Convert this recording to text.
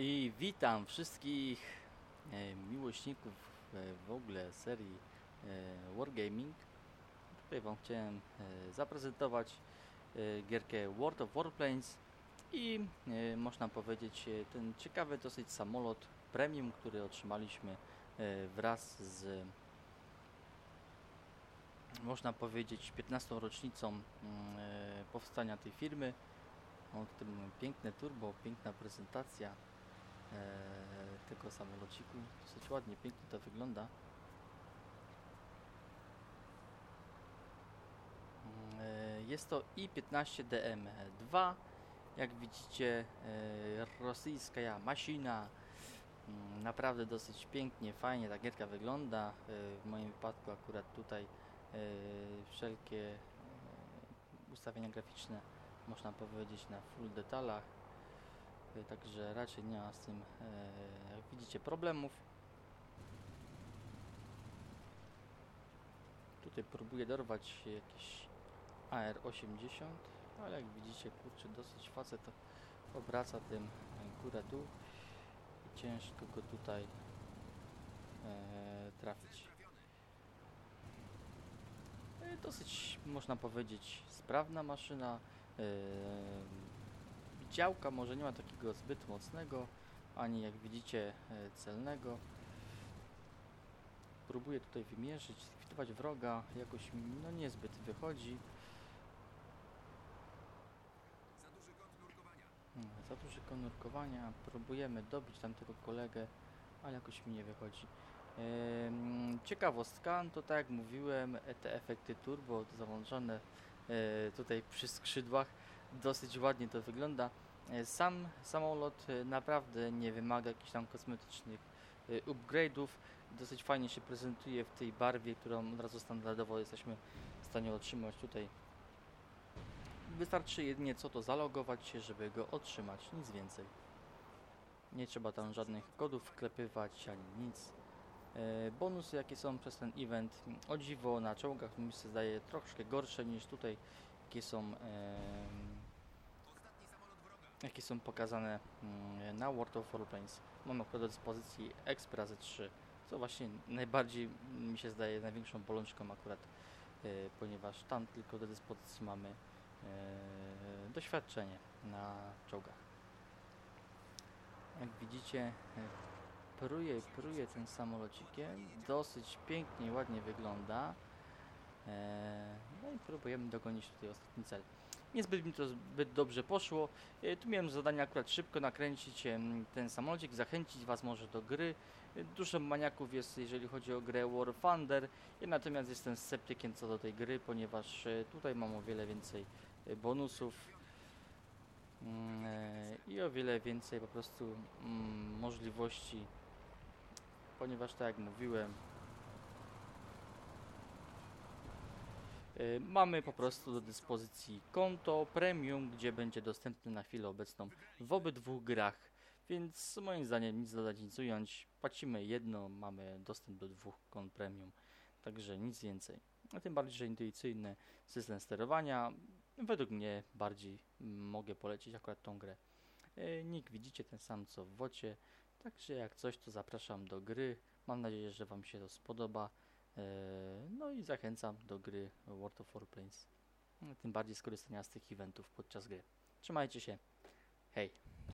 I witam wszystkich e, miłośników e, w ogóle serii e, Wargaming. Tutaj Wam chciałem zaprezentować gierkę World of Warplanes i można powiedzieć ten ciekawy dosyć samolot premium, który otrzymaliśmy wraz z można powiedzieć 15. rocznicą mm, powstania tej firmy. O tym piękne turbo, piękna prezentacja tego samolociku. Dosyć ładnie, pięknie to wygląda. Mm, e, Jest to I-15DM-2. Jak widzicie, e, rosyjska maszyna. Mm, Naprawdę dosyć pięknie, fajnie ta gierka wygląda. E, W moim wypadku akurat tutaj e, wszelkie e, ustawienia graficzne można powiedzieć na full detalach. Także raczej nie ma z tym, e, jak widzicie, problemów. Tutaj próbuję dorwać jakiś AR-80, ale jak widzicie, kurczę, dosyć facet obraca tym e, górę dół i ciężko go tutaj e, trafić. Dosyć, można powiedzieć, sprawna maszyna. Działka może nie ma takiego zbyt mocnego, ani jak widzicie e, celnego. Próbuję tutaj wymierzyć, zlikwidować wroga, jakoś mi no niezbyt wychodzi. Za duży kąt nurkowania. Hmm, Za duży kąt nurkowania, próbujemy dobić tamtego kolegę, ale jakoś mi nie wychodzi. Ciekawostka, to tak jak mówiłem, e, te efekty turbo załączone e, tutaj przy skrzydłach, dosyć ładnie to wygląda. E, Sam samolot e, naprawdę nie wymaga jakichś tam kosmetycznych e, upgrade'ów, dosyć fajnie się prezentuje w tej barwie, którą od razu standardowo jesteśmy w stanie otrzymać tutaj Wystarczy jedynie co to zalogować się, żeby go otrzymać, nic więcej. Nie trzeba tam żadnych kodów wklepywać ani nic. Bonusy jakie są przez ten event, o dziwo na czołgach mi się zdaje troszkę gorsze niż tutaj, jakie są, em, Ostatni samolot wroga. Jakie są pokazane mm, na World of Warplanes. Mam akurat do dyspozycji Expera Z3, co właśnie najbardziej mi się zdaje największą bolączką akurat, e, ponieważ tam tylko do dyspozycji mamy e, doświadczenie na czołgach. Jak widzicie, e, pruje, pruje ten samolocikiem, dosyć pięknie, ładnie wygląda. No i próbujemy dogonić tutaj ostatni cel. Niezbyt mi to zbyt dobrze poszło. E, Tu miałem zadanie akurat szybko nakręcić ten samolocik, zachęcić Was może do gry. E, Dużo maniaków jest, jeżeli chodzi o grę War Thunder. Ja natomiast jestem sceptykiem co do tej gry, ponieważ e, tutaj mam o wiele więcej bonusów mm, i o wiele więcej po prostu mm, możliwości, ponieważ tak jak mówiłem, mamy po prostu do dyspozycji konto premium, gdzie będzie dostępne na chwilę obecną w obydwu grach. Więc moim zdaniem nic dodać, nic ująć. Płacimy jedno, mamy dostęp do dwóch kont premium, także nic więcej. A tym bardziej, że intuicyjny system sterowania. Według mnie bardziej mogę polecić akurat tą grę. E, Nick widzicie ten sam co w wocie, także jak coś to zapraszam do gry. Mam nadzieję, że Wam się to spodoba. E, No i zachęcam do gry World of Warplanes. Tym bardziej skorzystania z tych eventów podczas gry. Trzymajcie się. Hej!